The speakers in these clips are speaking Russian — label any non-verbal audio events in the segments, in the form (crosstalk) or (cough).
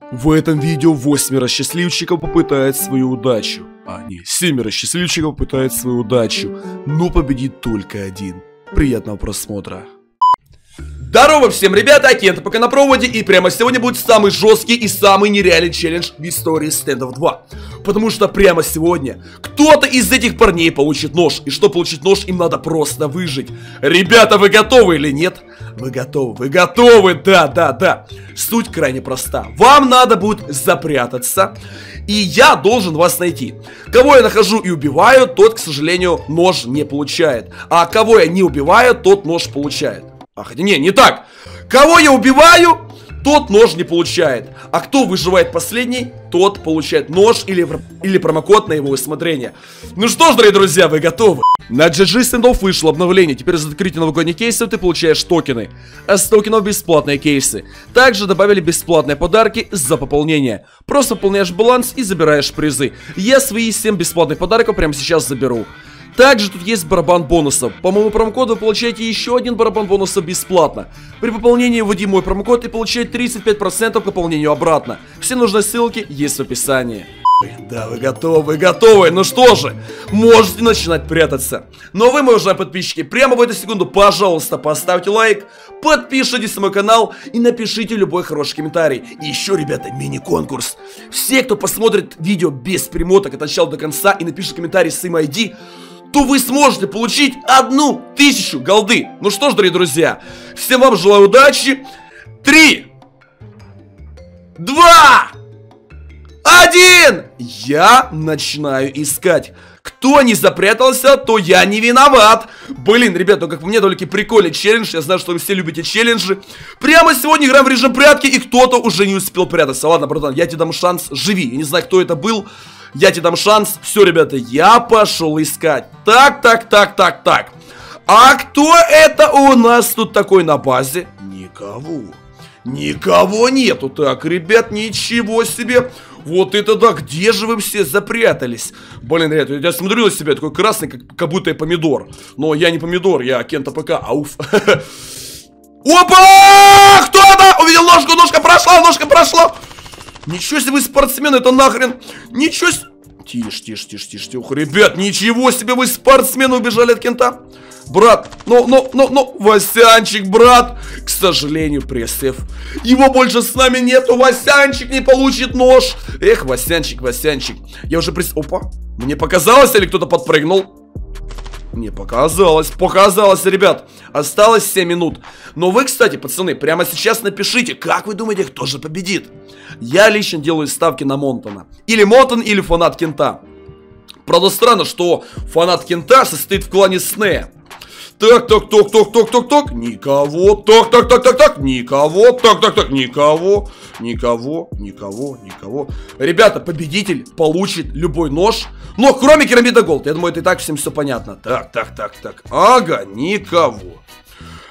В этом видео восьмеро счастливчиков попытает свою удачу. А не, семеро счастливчиков попытает свою удачу. Но победит только один. Приятного просмотра. Здорово всем, ребята, Кента пока на проводе, и прямо сегодня будет самый жесткий и самый нереальный челлендж в истории стендов 2. Потому что прямо сегодня кто-то из этих парней получит нож, и чтобы получить нож, им надо просто выжить. Ребята, вы готовы или нет? Вы готовы, вы готовы, да, да, да. Суть крайне проста. Вам надо будет запрятаться, и я должен вас найти. Кого я нахожу и убиваю, тот, к сожалению, нож не получает. А кого я не убиваю, тот нож получает. А хотя не, не так. Кого я убиваю, тот нож не получает. А кто выживает последний, тот получает нож или, или промокод на его усмотрение. Ну что ж, дорогие друзья, вы готовы? На GG стендов вышло обновление. Теперь за открытие новогодних кейсов ты получаешь токены. А с токенов бесплатные кейсы. Также добавили бесплатные подарки за пополнение. Просто пополняешь баланс и забираешь призы. Я свои 7 бесплатных подарков прямо сейчас заберу. Также тут есть барабан бонусов. По моему промокоду вы получаете еще один барабан бонусов бесплатно. При пополнении вводи мой промокод и получаете 35% к пополнению обратно. Все нужные ссылки есть в описании. Да, вы готовы, вы готовы. Ну что же, можете начинать прятаться. Но вы, мои уважаемые подписчики, прямо в эту секунду, пожалуйста, поставьте лайк, подпишитесь на мой канал и напишите любой хороший комментарий. И еще, ребята, мини-конкурс. Все, кто посмотрит видео без примоток от начала до конца и напишет комментарий с им ID, то вы сможете получить одну тысячу голды. Ну что ж, дорогие друзья, всем вам желаю удачи. Три, два, один. Я начинаю искать. Кто не запрятался, то я не виноват. Блин, ребят, ну как мне, только прикольный челлендж. Я знаю, что вы все любите челленджи. Прямо сегодня играем в режим прятки, и кто-то уже не успел прятаться. Ладно, братан, я тебе дам шанс, живи. Я не знаю, кто это был. Я тебе дам шанс. Все, ребята, я пошел искать. Так, так, так, так, так. А кто это у нас тут такой на базе? Никого. Никого нету. Так, ребят, ничего себе. Вот это да, где же вы все запрятались? Блин, ребят, я смотрю на себя, такой красный, как, как будто я помидор. Но я не помидор, я Кента ПК, ауф. (laughs) Опа! Кто это? Увидел ножку, ножка прошла, ножка прошла. Ничего себе вы спортсмены, это нахрен. Ничего себе. Тише, тише, тише, тише, тихо. Ребят, ничего себе вы спортсмены убежали от кента. Брат, ну, ну, ну, ну, Васянчик, брат. К сожалению, пресс-эф. Его больше с нами нету. Васянчик не получит нож. Эх, Васянчик, Васянчик. Я уже прис... Опа. Мне показалось, или кто-то подпрыгнул? Не показалось, показалось, ребят. Осталось 7 минут. Но вы, кстати, пацаны, прямо сейчас напишите, как вы думаете, кто же победит? Я лично делаю ставки на Монтона. Или Монтон, или фанат Кента. Правда, странно, что фанат Кента состоит в клане Снея. Так, так, так, так, так, так, так, никого. Так, так, так, так, так, никого. Так, так, так, никого. Никого, никого, никого. Ребята, победитель получит любой нож. Но кроме керамида голд. Я думаю, это и так всем все понятно. Так, так, так, так. Ага, никого.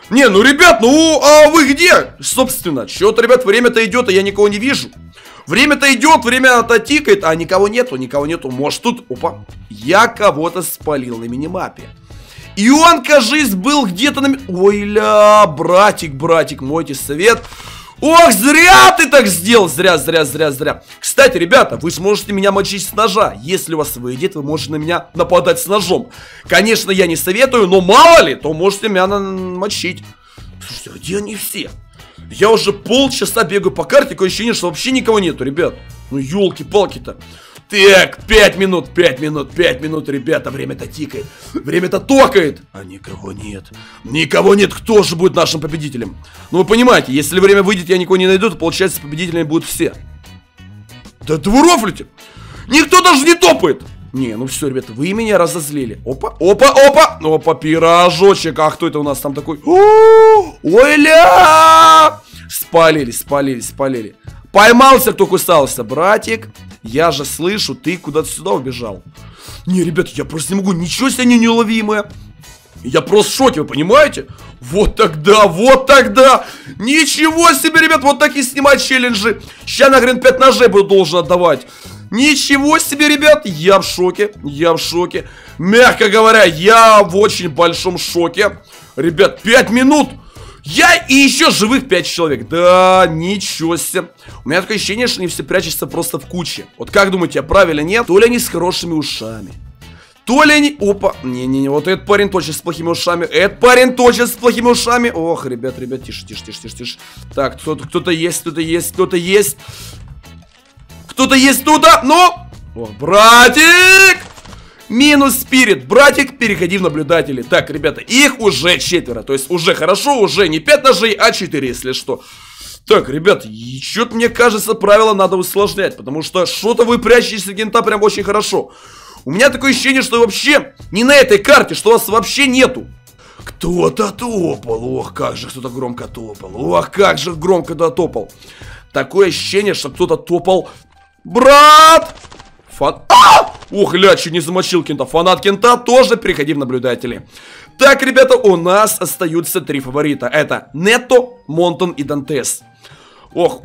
Не, ну, ребят, ну, а вы где? Собственно, что-то, ребят, время-то идет, а я никого не вижу. Время-то идет, время-то тикает, а никого нету, никого нету. Может, тут... Опа. Я кого-то спалил на минимапе. И он, кажись, был где-то на... Ой-ля, братик, братик, мойте совет. Ох, зря ты так сделал, зря, зря, зря, зря. Кстати, ребята, вы сможете меня мочить с ножа. Если у вас выйдет, вы можете на меня нападать с ножом. Конечно, я не советую, но мало ли, то можете меня мочить. Слушайте, а где они все? Я уже полчаса бегаю по карте, такое ощущение, что вообще никого нету, ребят. Ну, елки-палки-то. Так, 5 минут, 5 минут, 5 минут, ребята, время-то тикает. Время-то токает. А никого нет. Никого нет, кто же будет нашим победителем? Ну вы понимаете, если время выйдет, я никого не найду, то получается победителями будут все. Да вы рофлите. Никто даже не топает. Не, ну все, ребята, вы меня разозлили. Опа, опа, опа. Опа, пирожочек. А кто это у нас там такой? Ой-ля! Спалили, спалили, спалили. Поймался, кто кусался, братик. Я же слышу, ты куда-то сюда убежал. Не, ребят, я просто не могу, ничего себе не неуловимое. Я просто в шоке, вы понимаете? Вот тогда, вот тогда. Ничего себе, ребят, вот такие снимать челленджи. Сейчас на Грин 5 ножей буду должен отдавать. Ничего себе, ребят, я в шоке, я в шоке. Мягко говоря, я в очень большом шоке. Ребят, 5 минут. Я и еще живых 5 человек. Да, ничего себе. У меня такое ощущение, что они все прячутся просто в куче. Вот как думаете, я правильно нет? То ли они с хорошими ушами. То ли они... Опа. Не-не-не, вот этот парень точно с плохими ушами. Этот парень точно с плохими ушами. Ох, ребят, ребят, тише, тише, тише, тише, тише. Так, кто-то кто есть, кто-то есть, кто-то есть. Кто-то есть тут-то, ну... О, братик! Минус спирит. Братик, переходи в наблюдатели. Так, ребята, их уже четверо. То есть уже хорошо, уже не 5 ножей, а 4, если что. Так, ребят, что-то мне кажется, правила надо усложнять. Потому что что-то вы прячетесь агента прям очень хорошо. У меня такое ощущение, что вообще не на этой карте, что вас вообще нету. Кто-то топал. Ох, как же кто-то громко топал. Ох, как же громко дотопал. Такое ощущение, что кто-то топал. Брат! Фан... А! Ух, ля, чуть не замочил кента. Фанат кента тоже переходи в наблюдатели. Так, ребята, у нас остаются три фаворита. Это Нетто, Монтон и Дантес. Ох.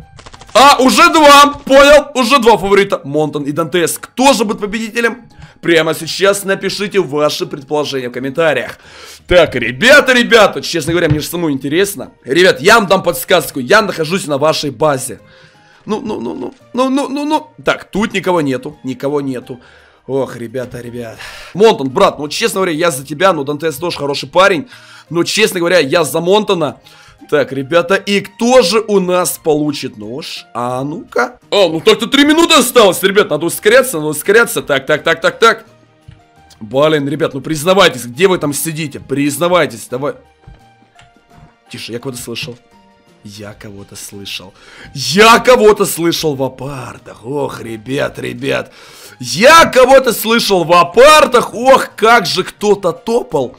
А, уже два! Понял, уже два фаворита. Монтон и Дантес. Кто же будет победителем? Прямо сейчас напишите ваши предположения в комментариях. Так, ребята, ребята, честно говоря, мне же самому интересно. Ребят, я вам дам подсказку. Я нахожусь на вашей базе. Ну, ну, ну, ну, ну, ну, ну, ну. Так, тут никого нету, никого нету. Ох, ребята, ребят. Монтон, брат, ну, честно говоря, я за тебя, ну, Дантес тоже хороший парень. Но, честно говоря, я за Монтона. Так, ребята, и кто же у нас получит нож? А ну-ка. А, ну так-то три минуты осталось, ребят, надо ускоряться, надо ускоряться. Так, так, так, так, так. Блин, ребят, ну признавайтесь, где вы там сидите? Признавайтесь, давай. Тише, я кого-то слышал. Я кого-то слышал. Я кого-то слышал в апартах. Ох, ребят, ребят. Я кого-то слышал в апартах. Ох, как же кто-то топал.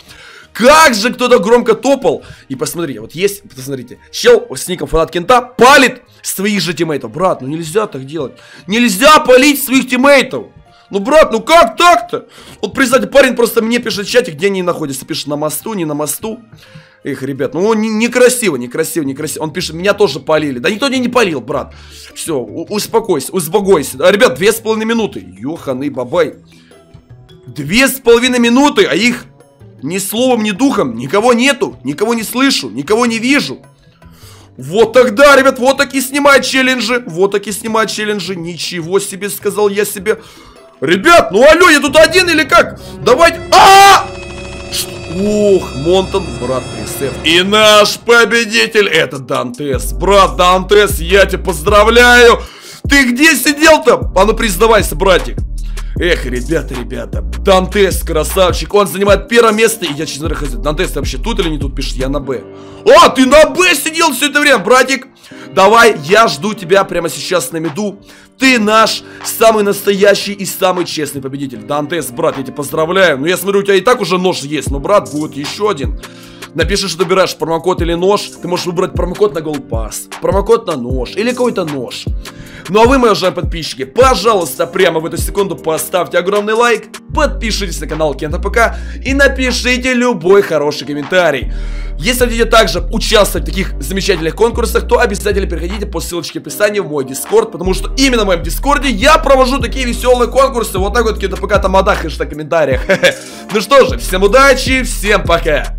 Как же кто-то громко топал. И посмотрите, вот есть, посмотрите, чел с ником фанат кента палит своих же тиммейтов. Брат, ну нельзя так делать. Нельзя палить своих тиммейтов. Ну, брат, ну как так-то? Вот, представьте, парень просто мне пишет в чате, где они находятся. Пишет на мосту, не на мосту. Эх, ребят, ну некрасиво, не некрасиво, некрасиво. Он пишет, меня тоже полили. Да никто меня не полил, брат. Все, успокойся, успокойся. А, ребят, две с половиной минуты. Ёханы бабай. Две с половиной минуты, а их ни словом, ни духом, никого нету, никого не слышу, никого не вижу. Вот тогда, ребят, вот таки снимать челленджи, вот таки снимать челленджи. Ничего себе, сказал я себе. Ребят, ну алло, я тут один или как? Давайте... А! -а, -а! Ух, Монтон, брат пресет. И наш победитель, это Дантес. Брат Дантес, я тебя поздравляю. Ты где сидел-то? А ну признавайся, братик. Эх, ребята, ребята, Дантес, красавчик, он занимает первое место, и я, честно говоря, Дантес, ты вообще тут или не тут пишет? Я на Б. О, ты на Б сидел все это время, братик. Давай, я жду тебя прямо сейчас на меду. Ты наш самый настоящий и самый честный победитель. Дантес, брат, я тебя поздравляю. Ну, я смотрю, у тебя и так уже нож есть, но, брат, будет еще один. Напишешь, что выбираешь промокод или нож. Ты можешь выбрать промокод на Gold Pass, промокод на нож или какой-то нож. Ну а вы, мои уважаемые подписчики, пожалуйста, прямо в эту секунду поставьте огромный лайк, подпишитесь на канал Кента ПК и напишите любой хороший комментарий. Если хотите также участвовать в таких замечательных конкурсах, то обязательно переходите по ссылочке в описании в мой дискорд, потому что именно в моем дискорде я провожу такие веселые конкурсы, вот так вот Кента ПК тамада хэштег в комментариях. (laughs) Ну что же, всем удачи, всем пока!